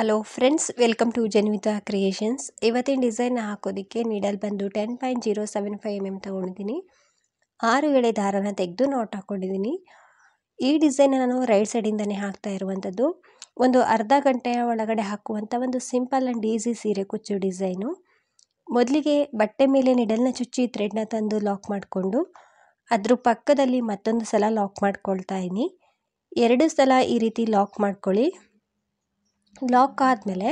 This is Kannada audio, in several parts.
Hello friends welcome to Janvita creations ಇವತ್ತಿನ ಡಿಸೈನ್ ಹಾಕೋದಕ್ಕೆ ನೀಡಲ್ ಬಂದು ten point zero seven five M M ತೊಗೊಂಡಿದ್ದೀನಿ. ಆರು ಎಳೆ ದಾರನ ತೆಗೆದು ನಾಟ್ ಹಾಕ್ಕೊಂಡಿದ್ದೀನಿ ಈ ಡಿಸೈನ್ ನಾನು ರೈಟ್ ಸೈಡಿಂದನೇ ಹಾಕ್ತಾ ಇರುವಂಥದ್ದು. ಒಂದು ಅರ್ಧ ಗಂಟೆಯ ಒಳಗಡೆ ಹಾಕುವಂಥ ಒಂದು ಸಿಂಪಲ್ ಆ್ಯಂಡ್ ಈಸಿ ಸೀರೆ ಕುಚ್ಚು ಡಿಸೈನು ಮೊದಲಿಗೆ ಬಟ್ಟೆ ಮೇಲೆ ನಿಡಲ್ನ ಚುಚ್ಚಿ ಥ್ರೆಡ್ನ ತಂದು ಲಾಕ್ ಮಾಡಿಕೊಂಡು, ಅದ್ರ ಪಕ್ಕದಲ್ಲಿ ಮತ್ತೊಂದು ಸಲ ಲಾಕ್ ಮಾಡ್ಕೊಳ್ತಾ ಇದ್ದೀನಿ ಎರಡು ಸಲ ಈ ರೀತಿ ಲಾಕ್ ಮಾಡ್ಕೊಳ್ಳಿ. ಲಾಕ್ ಆದಮೇಲೆ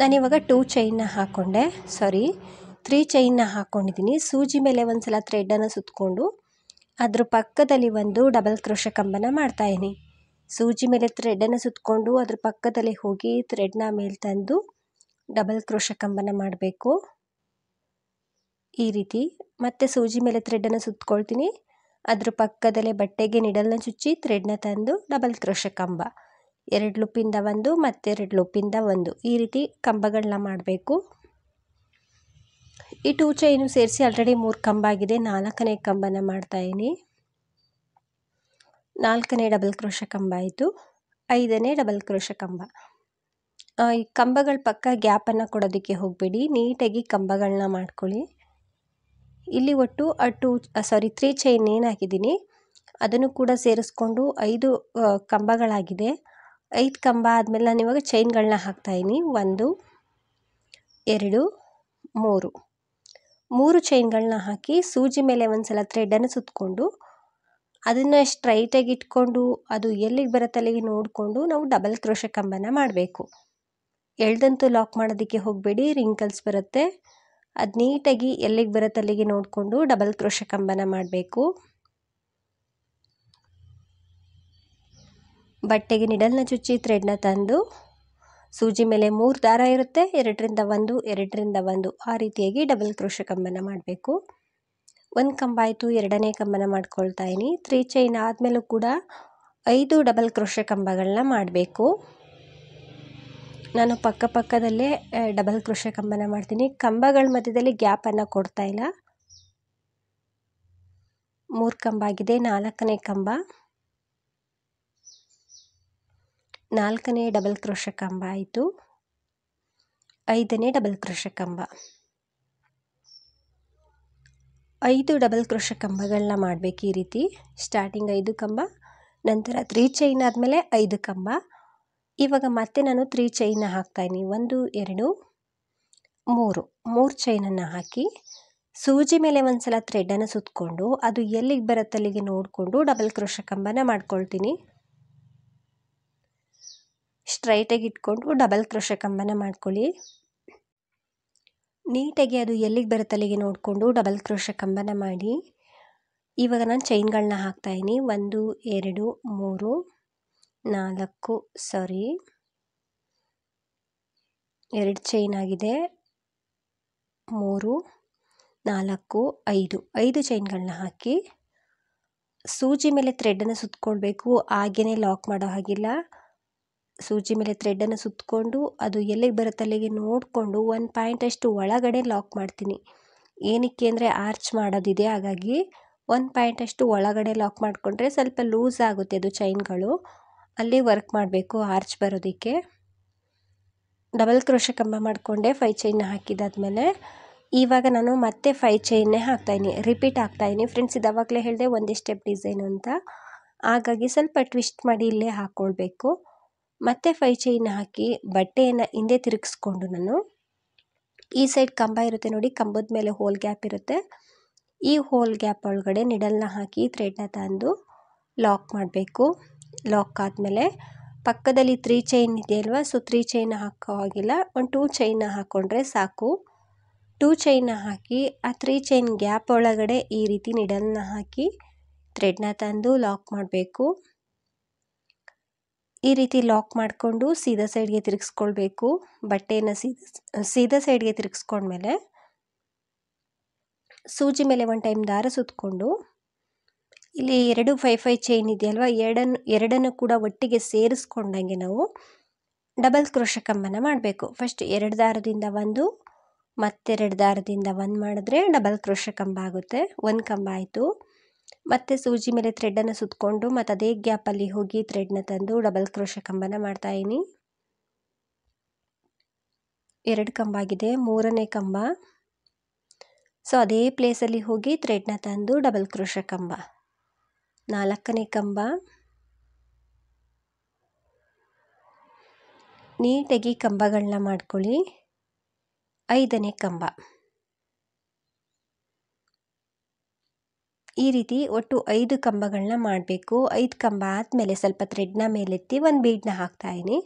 ನಾನಿವಾಗ ಟೂ ಚೈನ್ನ ಹಾಕ್ಕೊಂಡೆ ಸಾರಿ ತ್ರೀ ಚೈನ್ನ ಹಾಕ್ಕೊಂಡಿದ್ದೀನಿ ಸೂಜಿ ಮೇಲೆ ಒಂದು ಸಲ ಥ್ರೆಡ್ಡನ್ನು ಸುತ್ತಕೊಂಡು ಅದ್ರ ಪಕ್ಕದಲ್ಲಿ ಒಂದು ಡಬಲ್ ಕ್ರೋಶ ಕಂಬನ ಮಾಡ್ತಾಯಿದ್ದೀನಿ ಸೂಜಿ ಮೇಲೆ ಥ್ರೆಡ್ಡನ್ನು ಸುತ್ತಕೊಂಡು ಅದ್ರ ಪಕ್ಕದಲ್ಲಿ ಹೋಗಿ ಥ್ರೆಡ್ನ ಮೇಲೆ ತಂದು ಡಬಲ್ ಕ್ರೋಶ ಕಂಬನ ಮಾಡಬೇಕು. ಈ ರೀತಿ ಮತ್ತೆ ಸೂಜಿ ಮೇಲೆ ಥ್ರೆಡ್ಡನ್ನು ಸುತ್ತಕೊಳ್ತೀನಿ ಅದ್ರ ಪಕ್ಕದಲ್ಲೇ ಬಟ್ಟೆಗೆ ನಿಡಲ್ನ ಚುಚ್ಚಿ ಥ್ರೆಡ್ನ ತಂದು ಡಬಲ್ ಕ್ರೋಶ ಕಂಬ. ಎರಡು ಲೂಪಿಂದ ಒಂದು ಮತ್ತೆರಡು ಲೂಪಿಂದ ಒಂದು. ಈ ರೀತಿ ಕಂಬಗಳನ್ನ ಮಾಡಬೇಕು. ಈ ಟೂ ಚೈನು ಸೇರಿಸಿ ಆಲ್ರೆಡಿ ಮೂರು ಕಂಬ ಆಗಿದೆ. ನಾಲ್ಕನೇ ಕಂಬನ ಮಾಡ್ತಾಯಿದ್ದೀನಿ ನಾಲ್ಕನೇ ಡಬಲ್ ಕ್ರೋಶ ಕಂಬ ಆಯಿತು. ಐದನೇ ಡಬಲ್ ಕ್ರೋಶ ಕಂಬ. ಈ ಕಂಬಗಳ ಪಕ್ಕ ಗ್ಯಾಪನ್ನು ಕೊಡೋದಕ್ಕೆ ಹೋಗಬೇಡಿ. ನೀಟಾಗಿ ಕಂಬಗಳನ್ನ ಮಾಡ್ಕೊಳ್ಳಿ. ಇಲ್ಲಿ ಒಟ್ಟು ಟೂ ಸಾರಿ ತ್ರೀ ಚೈನ್ ಏನು ಹಾಕಿದ್ದೀನಿ? ಅದನ್ನು ಕೂಡ ಸೇರಿಸ್ಕೊಂಡು ಐದು ಕಂಬಗಳಾಗಿದೆ. ಐದು ಕಂಬ ಆದಮೇಲೆ ನಾನು ಇವಾಗ ಚೈನ್ಗಳನ್ನ ಹಾಕ್ತಾಯಿದ್ದೀನಿ ಒಂದು, ಎರಡು, ಮೂರು. ಮೂರು ಚೈನ್ಗಳನ್ನ ಹಾಕಿ ಸೂಜಿ ಮೇಲೆ ಒಂದು ಸಲ ಥ್ರೆಡನ್ನು ಸುತ್ತಕೊಂಡು ಅದನ್ನು ಸ್ಟ್ರೈಟಾಗಿ ಇಟ್ಕೊಂಡು ಅದು ಎಲ್ಲಿಗೆ ಬರುತ್ತೆ ಅಲ್ಲಿಗೆ ನೋಡಿಕೊಂಡು ನಾವು ಡಬಲ್ ಕ್ರೋಶ ಕಂಬನ ಮಾಡಬೇಕು. ಎಳ್ದಂತೂ ಲಾಕ್ ಮಾಡೋದಕ್ಕೆ ಹೋಗಬೇಡಿ ರಿಂಕಲ್ಸ್ ಬರುತ್ತೆ. ಅದು ನೀಟಾಗಿ ಎಲ್ಲಿಗೆ ಬರುತ್ತೆ ಅಲ್ಲಿಗೆ ನೋಡಿಕೊಂಡು ಡಬಲ್ ಕ್ರೋಶ ಕಂಬನ ಮಾಡಬೇಕು. ಬಟ್ಟೆಗೆ ನಿಡಲ್ನ ಚುಚ್ಚಿ ಥ್ರೆಡ್ನ ತಂದು ಸೂಜಿ ಮೇಲೆ ಮೂರು ದಾರ ಇರುತ್ತೆ. ಎರಡರಿಂದ ಒಂದು ಎರಡರಿಂದ ಒಂದು. ಆ ರೀತಿಯಾಗಿ ಡಬಲ್ ಕ್ರೋಶ ಕಂಬನ ಮಾಡಬೇಕು. ಒಂದು ಕಂಬ ಆಯಿತು, ಎರಡನೇ ಕಂಬನ ಮಾಡ್ಕೊಳ್ತಾ ಇದ್ದೀನಿ ತ್ರೀ ಚೈನ್ ಆದಮೇಲೂ ಕೂಡ ಐದು ಡಬಲ್ ಕ್ರೋಶ ಕಂಬಗಳನ್ನ ಮಾಡಬೇಕು. ನಾನು ಪಕ್ಕ ಪಕ್ಕದಲ್ಲೇ ಡಬಲ್ ಕ್ರೋಶ ಕಂಬನ ಮಾಡ್ತೀನಿ. ಕಂಬಗಳ ಮಧ್ಯದಲ್ಲಿ ಗ್ಯಾಪನ್ನು ಕೊಡ್ತಾ ಇಲ್ಲ. ಮೂರು ಕಂಬ ಆಗಿದೆ, ನಾಲ್ಕನೇ ಕಂಬ. ನಾಲ್ಕನೇ ಡಬಲ್ ಕ್ರೋಶ ಕಂಬ ಆಯಿತು. ಐದನೇ ಡಬಲ್ ಕ್ರೋಶ ಕಂಬ ಐದು ಡಬಲ್ ಕ್ರೋಶ ಕಂಬಗಳನ್ನ ಮಾಡಬೇಕು ಈ ರೀತಿ. ಸ್ಟಾರ್ಟಿಂಗ್ ಐದು ಕಂಬ, ನಂತರ ತ್ರೀ ಚೈನ್ ಆದಮೇಲೆ ಐದು ಕಂಬ. ಇವಾಗ ಮತ್ತೆ ನಾನು ತ್ರೀ ಚೈನ್ನ ಹಾಕ್ತಾಯಿದ್ದೀನಿ ಒಂದು, ಎರಡು, ಮೂರು. ಮೂರು ಚೈನನ್ನು ಹಾಕಿ ಸೂಜಿ ಮೇಲೆ ಒಂದು ಸಲ ಥ್ರೆಡನ್ನು ಸುತ್ತಕೊಂಡು ಅದು ಎಲ್ಲಿಗೆ ಬರುತ್ತೆ ಅಲ್ಲಿಗೆ ನೋಡಿಕೊಂಡು ಡಬಲ್ ಕ್ರೋಶ ಕಂಬನ ಮಾಡ್ಕೊಳ್ತೀನಿ. ಸ್ಟ್ರೈಟಾಗಿ ಇಟ್ಕೊಂಡು ಡಬಲ್ ಕ್ರೋಶ ಕಂಬನ ಮಾಡ್ಕೊಳ್ಳಿ. ನೀಟಾಗಿ ಅದು ಎಲ್ಲಿಗೆ ಬರುತ್ತೆ ಅಲ್ಲಿಗೆ ನೋಡಿಕೊಂಡು ಡಬಲ್ ಕ್ರೋಶ ಕಂಬನ ಮಾಡಿ. ಇವಾಗ ನಾನು ಚೈನ್ಗಳನ್ನ ಹಾಕ್ತಾಯಿದ್ದೀನಿ ಒಂದು, ಎರಡು, ಮೂರು, ನಾಲ್ಕು, ಸಾರಿ. ಎರಡು ಚೈನ್ ಆಗಿದೆ. ಮೂರು, ನಾಲ್ಕು, ಐದು. ಐದು ಚೈನ್ಗಳನ್ನ ಹಾಕಿ. ಸೂಜಿ ಮೇಲೆ ಥ್ರೆಡನ್ನು ಸುತ್ತಕೊಳ್ಬೇಕು ಹಾಗೆಯೇ ಲಾಕ್ ಮಾಡೋ ಹಾಗಿಲ್ಲ. ಸೂಜಿ ಮೇಲೆ ಥ್ರೆಡ್ಡನ್ನು ಸುತ್ತಕೊಂಡು ಅದು ಎಲ್ಲಿಗೆ ಬರುತ್ತೆ ಅಲ್ಲಿಗೆ ನೋಡಿಕೊಂಡು ಒಂದು ಪಾಯಿಂಟಷ್ಟು ಒಳಗಡೆ ಲಾಕ್ ಮಾಡ್ತೀನಿ. ಏನಕ್ಕೆ ಅಂದರೆ ಆರ್ಚ್ ಮಾಡೋದಿದೆ ಹಾಗಾಗಿ ಒಂದು ಪಾಯಿಂಟಷ್ಟು ಒಳಗಡೆ ಲಾಕ್ ಮಾಡಿಕೊಂಡ್ರೆ ಸ್ವಲ್ಪ ಲೂಸ್ ಆಗುತ್ತೆ ಅದು ಚೈನ್ಗಳು ಅಲ್ಲಿ ವರ್ಕ್ ಮಾಡಬೇಕು ಆರ್ಚ್ ಬರೋದಕ್ಕೆ. ಡಬಲ್ ಕ್ರೋಶ ಕಂಬ ಮಾಡಿಕೊಂಡೆ ಫೈ ಚೈನ್ ಹಾಕಿದಾದ್ಮೇಲೆ. ಇವಾಗ ನಾನು ಮತ್ತೆ ಫೈ ಚೈನ್ನೇ ಹಾಕ್ತಾಯಿನಿ ರಿಪೀಟ್ ಹಾಕ್ತಾಯಿನಿ ಫ್ರೆಂಡ್ಸ್ ಇದಾವಾಗಲೇ ಹೇಳಿದೆ ಒಂದೇ ಸ್ಟೆಪ್ ಡಿಸೈನ್ ಅಂತ. ಹಾಗಾಗಿ ಸ್ವಲ್ಪ ಟ್ವಿಸ್ಟ್ ಮಾಡಿ ಇಲ್ಲೇ ಹಾಕ್ಕೊಳ್ಬೇಕು ಮತ್ತೆ ಫೈ ಚೈನ್ ಹಾಕಿ ಬಟ್ಟೆಯನ್ನು ಹಿಂದೆ ತಿರುಗಿಸ್ಕೊಂಡು ನಾನು ಈ ಸೈಡ್ ಕಂಬ ಇರುತ್ತೆ ನೋಡಿ, ಕಂಬದ ಮೇಲೆ ಹೋಲ್ ಗ್ಯಾಪ್ ಇರುತ್ತೆ. ಈ ಹೋಲ್ ಗ್ಯಾಪ್ ಒಳಗಡೆ ನಿಡಲ್ನ ಹಾಕಿ ಥ್ರೆಡ್ನ ತಂದು ಲಾಕ್ ಮಾಡಬೇಕು. ಲಾಕ್ ಆದಮೇಲೆ ಪಕ್ಕದಲ್ಲಿ ತ್ರೀ ಚೈನ್ ಇದೆಯಲ್ವ ಸೊ ತ್ರೀ ಚೈನ್ ಹಾಕೋ ಹಾಗಿಲ್ಲ. ಒಂದು ಟೂ ಚೈನ್ನ ಹಾಕ್ಕೊಂಡ್ರೆ ಸಾಕು. ಟೂ ಚೈನ್ನ ಹಾಕಿ ಆ ತ್ರೀ ಚೈನ್ ಗ್ಯಾಪ್ ಒಳಗಡೆ ಈ ರೀತಿ ನಿಡಲ್ನ ಹಾಕಿ ಥ್ರೆಡ್ನ ತಂದು ಲಾಕ್ ಮಾಡಬೇಕು. ಈ ರೀತಿ ಲಾಕ್ ಮಾಡಿಕೊಂಡು ಸೀದಾ ಸೈಡ್ಗೆ ತಿರುಗಿಸ್ಕೊಳ್ಬೇಕು. ಬಟ್ಟೆಯನ್ನು ಸೀದಾ ಸೀದಾ ಸೈಡ್ಗೆ ತಿರುಗಿಸ್ಕೊಂಡ್ಮೇಲೆ ಸೂಜಿ ಮೇಲೆ ಒಂದು ಟೈಮ್ ದಾರ ಸುತ್ತಕೊಂಡು ಇಲ್ಲಿ ಎರಡು ಫೈ ಫೈ ಚೈನ್ ಇದೆಯಲ್ವ ಎರಡನ್ನು ಎರಡನ್ನು ಕೂಡ ಒಟ್ಟಿಗೆ ಸೇರಿಸ್ಕೊಂಡಂಗೆ ನಾವು ಡಬಲ್ ಕ್ರೋಶ ಕಂಬನ ಮಾಡಬೇಕು. ಫಸ್ಟ್ ಎರಡು ದಾರದಿಂದ ಒಂದು, ಮತ್ತೆರಡು ದಾರದಿಂದ ಒಂದು ಮಾಡಿದ್ರೆ ಡಬಲ್ ಕ್ರೋಶ ಕಂಬ ಆಗುತ್ತೆ. ಒಂದು ಕಂಬ ಆಯಿತು. ಮತ್ತೆ ಸೂಜಿ ಮೇಲೆ ಥ್ರೆಡ್ಡನ್ನು ಸುತ್ತಕೊಂಡು ಮತ್ತು ಅದೇ ಗ್ಯಾಪಲ್ಲಿ ಹೋಗಿ ಥ್ರೆಡ್ನ ತಂದು ಡಬಲ್ ಕ್ರೋಶ ಕಂಬನ ಮಾಡ್ತಾಯಿದ್ದೀನಿ ಎರಡು ಕಂಬ ಆಗಿದೆ ಮೂರನೇ ಕಂಬ. ಸೊ ಅದೇ ಪ್ಲೇಸಲ್ಲಿ ಹೋಗಿ ಥ್ರೆಡ್ನ ತಂದು ಡಬಲ್ ಕ್ರೋಶ ಕಂಬ. ನಾಲ್ಕನೇ ಕಂಬ. ನೀಟಾಗಿ ಕಂಬಗಳನ್ನ ಮಾಡ್ಕೊಳ್ಳಿ. ಐದನೇ ಕಂಬ. ಈ ರೀತಿ ಒಟ್ಟು ಐದು ಕಂಬಗಳನ್ನ ಮಾಡಬೇಕು. ಐದು ಕಂಬ ಆದಮೇಲೆ ಸ್ವಲ್ಪ ಥ್ರೆಡ್ನ ಮೇಲೆತ್ತಿ ಒಂದು ಬೀಡನ್ನ ಹಾಕ್ತಾಯಿನಿ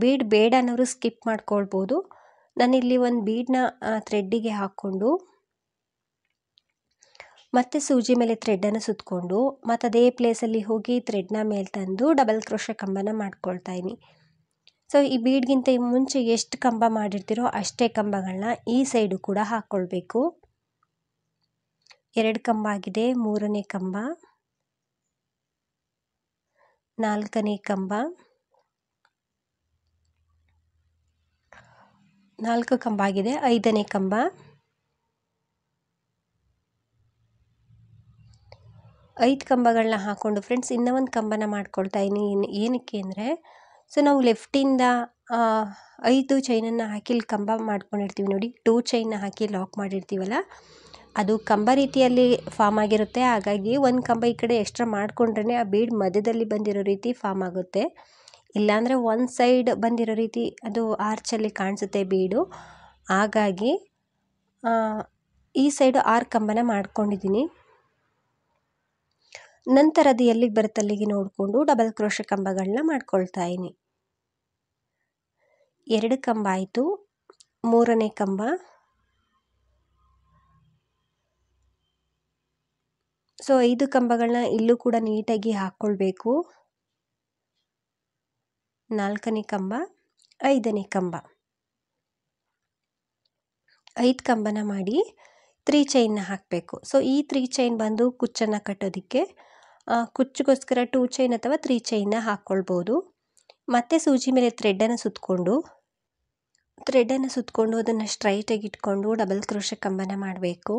ಬೀಡ್ ಬೇಡ ಅನ್ನೋರು ಸ್ಕಿಪ್ ಮಾಡ್ಕೊಳ್ಬೋದು. ನಾನಿಲ್ಲಿ ಒಂದು ಬೀಡನ್ನ ಥ್ರೆಡ್ಡಿಗೆ ಹಾಕ್ಕೊಂಡು ಮತ್ತೆ ಸೂಜಿ ಮೇಲೆ ಥ್ರೆಡ್ಡನ್ನು ಸುತ್ತಕೊಂಡು ಮತ್ತು ಅದೇ ಪ್ಲೇಸಲ್ಲಿ ಹೋಗಿ ಥ್ರೆಡ್ನ ಮೇಲೆ ತಂದು ಡಬಲ್ ಕ್ರೋಶ ಕಂಬನ ಮಾಡ್ಕೊಳ್ತಾಯಿನಿ ಸೊ ಈ ಬೀಡ್ಗಿಂತ ಮುಂಚೆ ಎಷ್ಟು ಕಂಬ ಮಾಡಿರ್ತೀರೋ ಅಷ್ಟೇ ಕಂಬಗಳನ್ನ ಈ ಸೈಡು ಕೂಡ ಹಾಕ್ಕೊಳ್ಬೇಕು ಎರಡು ಕಂಬ ಆಗಿದೆ, ಮೂರನೇ ಕಂಬ, ನಾಲ್ಕನೇ ಕಂಬ, ನಾಲ್ಕು ಕಂಬ ಆಗಿದೆ, ಐದನೇ ಕಂಬ, ಐದು ಕಂಬಗಳನ್ನ ಹಾಕ್ಕೊಂಡು ಫ್ರೆಂಡ್ಸ್ ಇನ್ನೂ ಒಂದು ಕಂಬನ ಮಾಡ್ಕೊಳ್ತಾ ಇದ್ದೀನಿ ಏನಕ್ಕೆ ಅಂದರೆ ಸೊ ನಾವು ಲೆಫ್ಟಿಂದ ಐದು ಚೈನನ್ನು ಹಾಕಿ ಇಲ್ಲಿ ಕಂಬ ಮಾಡ್ಕೊಂಡಿರ್ತೀವಿ ನೋಡಿ ಟೂ ಚೈನ್ನ ಹಾಕಿ ಲಾಕ್ ಮಾಡಿರ್ತೀವಲ್ಲ ಅದು ಕಂಬ ರೀತಿಯಲ್ಲಿ ಫಾರ್ಮ್ ಆಗಿರುತ್ತೆ. ಹಾಗಾಗಿ ಒಂದು ಕಂಬ ಈ ಕಡೆ ಎಕ್ಸ್ಟ್ರಾ ಮಾಡಿಕೊಂಡ್ರೆ ಆ ಬೀಡ್ ಮಧ್ಯದಲ್ಲಿ ಬಂದಿರೋ ರೀತಿ ಫಾರ್ಮ್ ಆಗುತ್ತೆ. ಇಲ್ಲಾಂದರೆ ಒಂದು ಸೈಡ್ ಬಂದಿರೋ ರೀತಿ ಅದು ಆರ್ಚಲ್ಲಿ ಕಾಣಿಸುತ್ತೆ ಬೀಡು ಹಾಗಾಗಿ ಈ ಸೈಡು ಆರು ಕಂಬನ ಮಾಡ್ಕೊಂಡಿದ್ದೀನಿ. ನಂತರ ಅದು ಎಲ್ಲಿಗೆ ಬರುತ್ತೆ ಅಲ್ಲಿಗೆ ನೋಡಿಕೊಂಡು ಡಬಲ್ ಕ್ರೋಶ ಕಂಬಗಳನ್ನ ಮಾಡ್ಕೊಳ್ತಾ ಇದ್ದೀನಿ ಎರಡು ಕಂಬ ಆಯಿತು. ಮೂರನೇ ಕಂಬ. ಸೊ ಐದು ಕಂಬಗಳನ್ನ ಇಲ್ಲೂ ಕೂಡ ನೀಟಾಗಿ ಹಾಕ್ಕೊಳ್ಬೇಕು ನಾಲ್ಕನೇ ಕಂಬ, ಐದನೇ ಕಂಬ. ಐದು ಕಂಬನ ಮಾಡಿ ತ್ರೀ ಚೈನ್ನ ಹಾಕಬೇಕು. ಸೊ ಈ ತ್ರೀ ಚೈನ್ ಬಂದು ಕುಚ್ಚನ್ನು ಕಟ್ಟೋದಕ್ಕೆ ಕುಚ್ಚಿಗೋಸ್ಕರ ಟೂ ಚೈನ್ ಅಥವಾ ತ್ರೀ ಚೈನ್ನ ಹಾಕ್ಕೊಳ್ಬೋದು ಮತ್ತೆ ಸೂಜಿ ಮೇಲೆ ಥ್ರೆಡ್ಡನ್ನು ಸುತ್ತಕೊಂಡು ಥ್ರೆಡ್ಡನ್ನು ಸುತ್ತಕೊಂಡು ಅದನ್ನು ಸ್ಟ್ರೈಟಾಗಿ ಇಟ್ಕೊಂಡು ಡಬಲ್ ಕ್ರೋಶ ಕಂಬನ ಮಾಡಬೇಕು.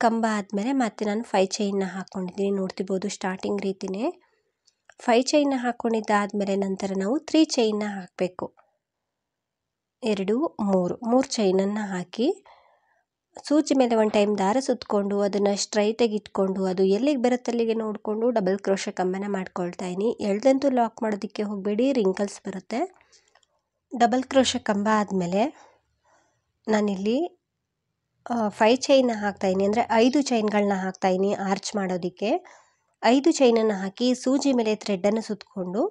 ಕಂಬ ಆದಮೇಲೆ ಮತ್ತೆ ನಾನು ಫೈ ಚೈನ್ನ ಹಾಕ್ಕೊಂಡಿದ್ದೀನಿ ನೋಡ್ತಿರ್ಬೋದು ಸ್ಟಾರ್ಟಿಂಗ್ ರೀತಿಯೇ ಫೈ ಚೈನ್ನ ಹಾಕ್ಕೊಂಡಿದ್ದಾದಮೇಲೆ ನಂತರ ನಾವು ತ್ರೀ ಚೈನ್ನ ಹಾಕಬೇಕು. ಎರಡು, ಮೂರು. ಮೂರು ಚೈನನ್ನು ಹಾಕಿ ಸೂಜಿ ಮೇಲೆ ಒಂದು ಟೈಮ್ ದಾರ ಸುತ್ತಕೊಂಡು ಅದನ್ನು ಸ್ಟ್ರೈಟಾಗಿ ಇಟ್ಕೊಂಡು ಅದು ಎಲ್ಲಿಗೆ ಬರುತ್ತಲ್ಲಿಗೆ ನೋಡಿಕೊಂಡು ಡಬಲ್ ಕ್ರೋಶ ಕಂಬನ ಮಾಡ್ಕೊಳ್ತಾ ಇದ್ದೀನಿ ಎಳ್ದಂತೂ ಲಾಕ್ ಮಾಡೋದಕ್ಕೆ ಹೋಗಬೇಡಿ ರಿಂಕಲ್ಸ್ ಬರುತ್ತೆ. ಡಬಲ್ ಕ್ರೋಶ ಕಂಬ ಆದಮೇಲೆ ನಾನಿಲ್ಲಿ ಫೈ ಚೈನ್ನ ಹಾಕ್ತಾಯಿನಿ ಅಂದರೆ ಐದು ಚೈನ್ಗಳನ್ನ ಹಾಕ್ತಾಯಿನಿ ಆರ್ಚ್ ಮಾಡೋದಕ್ಕೆ. ಐದು ಚೈನನ್ನು ಹಾಕಿ ಸೂಜಿ ಮೇಲೆ ಥ್ರೆಡ್ಡನ್ನು ಸುತ್ತಕೊಂಡು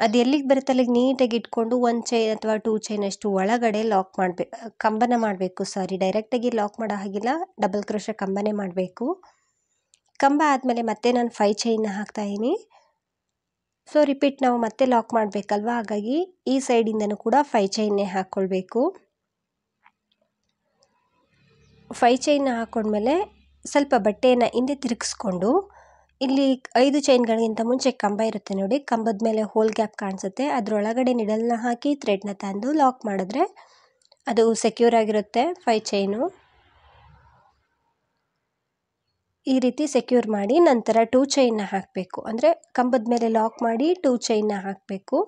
ಅದು ಎಲ್ಲಿಗೆ ಬರುತ್ತೆ? ಅಲ್ಲಿಗೆ ನೀಟಾಗಿ ಇಟ್ಕೊಂಡು ಒಂದು ಚೈನ್ ಅಥವಾ ಟೂ ಚೈನ್ ಅಷ್ಟು ಒಳಗಡೆ ಲಾಕ್ ಮಾಡಬೇಕು ಕಂಬನ ಮಾಡಬೇಕು. ಸಾರಿ ಡೈರೆಕ್ಟಾಗಿ ಲಾಕ್ ಮಾಡೋ ಹಾಗಿಲ್ಲ. ಡಬಲ್ ಕ್ರೋಶ ಕಂಬನೇ ಮಾಡಬೇಕು. ಕಂಬ ಆದಮೇಲೆ ಮತ್ತೆ ನಾನು ಫೈ ಚೈನ್ನ ಹಾಕ್ತಾಯಿನಿ ಸೊ ರಿಪೀಟ್ ನಾವು ಮತ್ತೆ ಲಾಕ್ ಮಾಡಬೇಕಲ್ವ? ಹಾಗಾಗಿ ಈ ಸೈಡಿಂದನೂ ಕೂಡ ಫೈ ಚೈನ್ನೇ ಹಾಕ್ಕೊಳ್ಬೇಕು. ಫೈ ಚೈನ್ನ ಹಾಕ್ಕೊಂಡ್ಮೇಲೆ ಸ್ವಲ್ಪ ಬಟ್ಟೆಯನ್ನು ಹಿಂದೆ ತಿರುಗಿಸ್ಕೊಂಡು ಇಲ್ಲಿ ಐದು ಚೈನ್ಗಳಿಗಿಂತ ಮುಂಚೆ ಕಂಬ ಇರುತ್ತೆ ನೋಡಿ. ಕಂಬದ ಮೇಲೆ ಹೋಲ್ ಗ್ಯಾಪ್ ಕಾಣಿಸುತ್ತೆ. ಅದರೊಳಗಡೆ ನಿಡಲ್ನ ಹಾಕಿ ಥ್ರೆಡ್ನ ತಂದು ಲಾಕ್ ಮಾಡಿದ್ರೆ ಅದು ಸೆಕ್ಯೂರ್ ಆಗಿರುತ್ತೆ ಫೈ ಚೈನು ಈ ರೀತಿ ಸೆಕ್ಯೂರ್ ಮಾಡಿ ನಂತರ ಟೂ ಚೈನ್ನ ಹಾಕಬೇಕು. ಅಂದರೆ ಕಂಬದ ಮೇಲೆ ಲಾಕ್ ಮಾಡಿ ಟೂ ಚೈನ್ನ ಹಾಕಬೇಕು.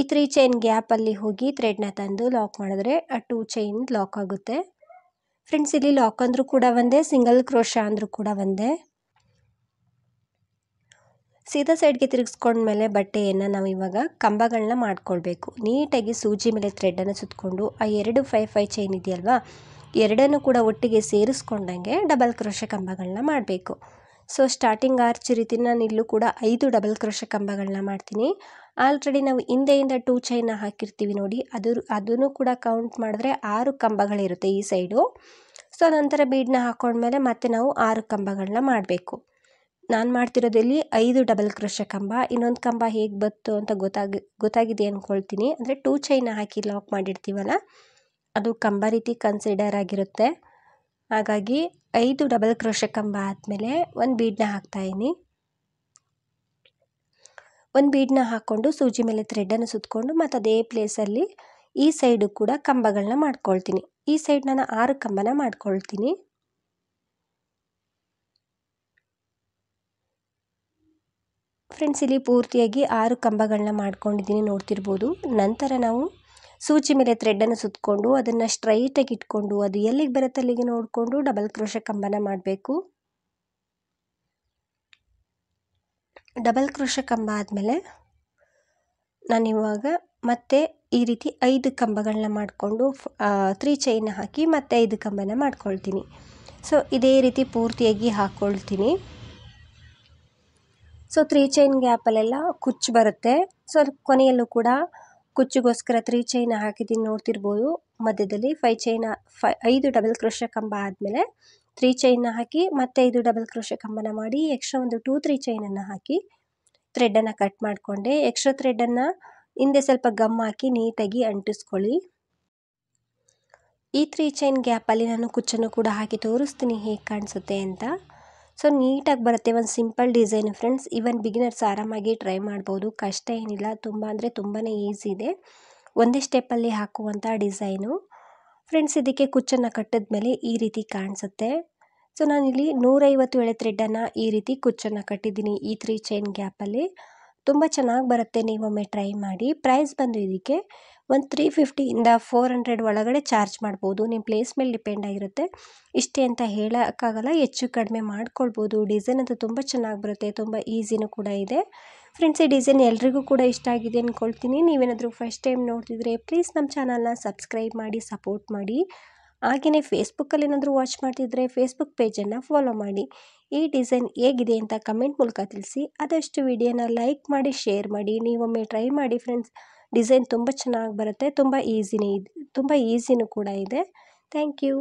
ಈ ತ್ರೀ ಚೈನ್ ಗ್ಯಾಪಲ್ಲಿ ಹೋಗಿ ಥ್ರೆಡ್ನ ತಂದು ಲಾಕ್ ಮಾಡಿದ್ರೆ ಆ ಟೂ ಚೈನ್ ಲಾಕ್ ಆಗುತ್ತೆ. ಫ್ರೆಂಡ್ಸ್ ಇಲ್ಲಿ ಲಾಕ್ ಅಂದರೂ ಕೂಡ ಒಂದೇ ಸಿಂಗಲ್ ಕ್ರೋಶ ಅಂದರೂ ಕೂಡ ಒಂದೇ. ಸೀದಾ ಸೈಡ್ಗೆ ತಿರುಗಿಸ್ಕೊಂಡ್ಮೇಲೆ ಬಟ್ಟೆಯನ್ನು ನಾವು ಇವಾಗ ಕಂಬಗಳನ್ನ ಮಾಡ್ಕೊಳ್ಬೇಕು. ನೀಟಾಗಿ ಸೂಜಿ ಮೇಲೆ ಥ್ರೆಡ್ಡನ್ನು ಸುತ್ತಕೊಂಡು ಆ ಎರಡು ಫೈ ಫೈ ಚೈನ್ ಇದೆಯಲ್ವಾ, ಎರಡನ್ನು ಕೂಡ ಒಟ್ಟಿಗೆ ಸೇರಿಸ್ಕೊಂಡಂಗೆ ಡಬಲ್ ಕ್ರೋಶ ಕಂಬಗಳನ್ನ ಮಾಡಬೇಕು. ಸೊ ಸ್ಟಾರ್ಟಿಂಗ್ ಆರ್ಚ್ ರೀತಿ ನಾನು ಇಲ್ಲೂ ಕೂಡ ಐದು ಡಬಲ್ ಕ್ರೋಶ ಕಂಬಗಳನ್ನ ಮಾಡ್ತೀನಿ. ಆಲ್ರೆಡಿ ನಾವು ಹಿಂದೆಯಿಂದ ಟೂ ಚೈನ ಹಾಕಿರ್ತೀವಿ ನೋಡಿ. ಅದು, ಅದನ್ನು ಕೂಡ ಕೌಂಟ್ ಮಾಡಿದ್ರೆ ಆರು ಕಂಬಗಳಿರುತ್ತೆ ಈ ಸೈಡು ಸೊ ನಂತರ ಬೀಡನ್ನ ಹಾಕೊಂಡ್ಮೇಲೆ ಮತ್ತೆ ನಾವು ಆರು ಕಂಬಗಳನ್ನ ಮಾಡಬೇಕು. ನಾನು ಮಾಡ್ತಿರೋದಲ್ಲಿ ಐದು ಡಬಲ್ ಕ್ರೋಶ ಕಂಬ. ಇನ್ನೊಂದು ಕಂಬ ಹೇಗೆ ಬತ್ತು ಅಂತ ಗೊತ್ತಾಗಿ, ಗೊತ್ತಾಗಿದೆ ಅಂದ್ಕೊಳ್ತೀನಿ ಅಂದರೆ ಟೂ ಚೈನ ಹಾಕಿ ಲಾಕ್ ಮಾಡಿರ್ತೀವಲ್ಲ, ಅದು ಕಂಬ ರೀತಿ ಕನ್ಸಿಡರ್ ಆಗಿರುತ್ತೆ. ಹಾಗಾಗಿ ಐದು ಡಬಲ್ ಕ್ರೋಶೆ ಕಂಬ ಆದಮೇಲೆ ಒಂದು ಬೀಡನ್ನ ಹಾಕ್ತಾಯಿನಿ ಒಂದು ಬೀಡನ್ನ ಹಾಕ್ಕೊಂಡು ಸೂಜಿ ಮೇಲೆ ಥ್ರೆಡ್ಡನ್ನು ಸುತ್ತಕೊಂಡು ಮತ್ತು ಅದೇ ಪ್ಲೇಸಲ್ಲಿ ಈ ಸೈಡು ಕೂಡ ಕಂಬಗಳನ್ನ ಮಾಡ್ಕೊಳ್ತೀನಿ. ಈ ಸೈಡ್ ನಾನು ಆರು ಕಂಬನ ಮಾಡ್ಕೊಳ್ತೀನಿ. ಫ್ರೆಂಡ್ಸ್ ಇಲ್ಲಿ ಪೂರ್ತಿಯಾಗಿ ಆರು ಕಂಬಗಳನ್ನ ಮಾಡ್ಕೊಂಡಿದ್ದೀನಿ, ನೋಡ್ತಿರ್ಬೋದು. ನಂತರ ನಾವು ಸೂಜಿ ಮೇಲೆ ಥ್ರೆಡ್ಡನ್ನು ಸುತ್ತಕೊಂಡು ಅದನ್ನು ಸ್ಟ್ರೈಟಾಗಿ ಇಟ್ಕೊಂಡು ಅದು ಎಲ್ಲಿಗೆ ಬರುತ್ತೆ ಅಲ್ಲಿಗೆ ನೋಡಿಕೊಂಡು ಡಬಲ್ ಕ್ರೋಶ ಕಂಬನ ಮಾಡಬೇಕು. ಡಬಲ್ ಕ್ರೋಶ ಕಂಬ ಆದಮೇಲೆ ನಾನಿವಾಗ ಮತ್ತೆ ಈ ರೀತಿ ಐದು ಕಂಬಗಳನ್ನ ಮಾಡಿಕೊಂಡು ತ್ರೀ ಚೈನ್ ಹಾಕಿ ಮತ್ತೆ ಐದು ಕಂಬನ ಮಾಡ್ಕೊಳ್ತೀನಿ. ಸೊ ಇದೇ ರೀತಿ ಪೂರ್ತಿಯಾಗಿ ಹಾಕ್ಕೊಳ್ತೀನಿ ಸೊ ತ್ರೀ ಚೈನ್ ಗ್ಯಾಪಲ್ಲೆಲ್ಲ ಕುಚ್ಚು ಬರುತ್ತೆ. ಸೊ ಕೊನೆಯಲ್ಲೂ ಕೂಡ ಕುಚ್ಚಿಗೋಸ್ಕರ ತ್ರೀ ಚೈನ್ ಹಾಕಿದ್ದೀನಿ ನೋಡ್ತಿರ್ಬೋದು. ಮಧ್ಯದಲ್ಲಿ ಫೈವ್ ಚೈನ್ ಫೈ ಐದು ಡಬಲ್ ಕ್ರೋಶ ಕಂಬ ಆದಮೇಲೆ ತ್ರೀ ಚೈನ್ನ ಹಾಕಿ ಮತ್ತೆ ಐದು ಡಬಲ್ ಕ್ರೋಶ ಕಂಬನ ಮಾಡಿ ಎಕ್ಸ್ಟ್ರಾ ಒಂದು ಟೂ ತ್ರೀ ಚೈನನ್ನು ಹಾಕಿ ಥ್ರೆಡ್ಡನ್ನು ಕಟ್ ಮಾಡಿಕೊಂಡೆ. ಎಕ್ಸ್ಟ್ರಾ ಥ್ರೆಡ್ಡನ್ನು ಹಿಂದೆ ಸ್ವಲ್ಪ ಗಮ್ ಹಾಕಿ ನೀಟಾಗಿ ಅಂಟಿಸ್ಕೊಳ್ಳಿ. ಈ ತ್ರೀ ಚೈನ್ ಗ್ಯಾಪಲ್ಲಿ ನಾನು ಕುಚ್ಚನ್ನು ಕೂಡ ಹಾಕಿ ತೋರಿಸ್ತೀನಿ ಹೇಗೆ ಕಾಣಿಸುತ್ತೆ ಅಂತ. ಸೊ ನೀಟಾಗಿ ಬರುತ್ತೆ ಒಂದು simple design friends even beginners ಆರಾಮಾಗಿ ಟ್ರೈ ಮಾಡ್ಬೋದು. ಕಷ್ಟ ಏನಿಲ್ಲ. ತುಂಬ ಅಂದರೆ ತುಂಬಾ ಈಸಿ ಇದೆ. ಒಂದೇ ಸ್ಟೆಪ್ಪಲ್ಲಿ ಹಾಕುವಂಥ ಡಿಸೈನು ಫ್ರೆಂಡ್ಸ್ ಇದಕ್ಕೆ ಕುಚ್ಚನ್ನು ಕಟ್ಟಿದ ಮೇಲೆ ಈ ರೀತಿ ಕಾಣಿಸುತ್ತೆ. ಸೊ ನಾನಿಲ್ಲಿ ನೂರೈವತ್ತು ಎಳೆ ಥ್ರೆಡ್ಡನ್ನು ಈ ರೀತಿ ಕುಚ್ಚನ್ನು ಕಟ್ಟಿದ್ದೀನಿ ಈ ತ್ರೀ ಚೈನ್ ಗ್ಯಾಪಲ್ಲಿ ತುಂಬ ಚೆನ್ನಾಗಿ ಬರುತ್ತೆ. ನೀವೊಮ್ಮೆ ಟ್ರೈ ಮಾಡಿ. ಪ್ರೈಸ್ ಬಂದು ಇದಕ್ಕೆ ಒಂದು ತ್ರೀ ಫಿಫ್ಟಿಯಿಂದ ಫೋರ್ ಹಂಡ್ರೆಡ್ ಒಳಗಡೆ ಚಾರ್ಜ್ ಮಾಡ್ಬೋದು. ನಿಮ್ಮ ಪ್ಲೇಸ್ ಮೇಲೆ ಡಿಪೆಂಡ್ ಆಗಿರುತ್ತೆ. ಇಷ್ಟೇ ಅಂತ ಹೇಳೋಕ್ಕಾಗಲ್ಲ, ಹೆಚ್ಚು ಕಡಿಮೆ ಮಾಡ್ಕೊಳ್ಬೋದು. ಡಿಸೈನ್ ಅಂತೂ ತುಂಬ ಚೆನ್ನಾಗಿ ಬರುತ್ತೆ, ತುಂಬ ಈಸಿನೂ ಕೂಡ ಇದೆ. ಫ್ರೆಂಡ್ಸ್, ಈ ಡಿಸೈನ್ ಎಲ್ರಿಗೂ ಕೂಡ ಇಷ್ಟ ಆಗಿದೆ ಅಂದ್ಕೊಳ್ತೀನಿ ನೀವೇನಾದರೂ ಫಸ್ಟ್ ಟೈಮ್ ನೋಡ್ತಿದ್ರೆ ಪ್ಲೀಸ್ ನಮ್ಮ ಚಾನಲ್ನ ಸಬ್ಸ್ಕ್ರೈಬ್ ಮಾಡಿ ಸಪೋರ್ಟ್ ಮಾಡಿ. ಹಾಗೆಯೇ ಫೇಸ್ಬುಕ್ಕಲ್ಲಿ ಏನಾದರೂ ವಾಚ್ ಮಾಡ್ತಿದ್ರೆ ಫೇಸ್ಬುಕ್ ಪೇಜನ್ನು ಫಾಲೋ ಮಾಡಿ. ಈ ಡಿಸೈನ್ ಹೇಗಿದೆ ಅಂತ ಕಮೆಂಟ್ ಮೂಲಕ ತಿಳಿಸಿ. ಆದಷ್ಟು ವಿಡಿಯೋನ ಲೈಕ್ ಮಾಡಿ ಶೇರ್ ಮಾಡಿ, ನೀವೊಮ್ಮೆ ಟ್ರೈ ಮಾಡಿ ಫ್ರೆಂಡ್ಸ್ ಡಿಸೈನ್ ತುಂಬ ಚೆನ್ನಾಗಿ ಬರುತ್ತೆ ತುಂಬ ಈಸಿನೇ ತುಂಬ ಈಸಿನೂ ಕೂಡ ಇದೆ. Thank you.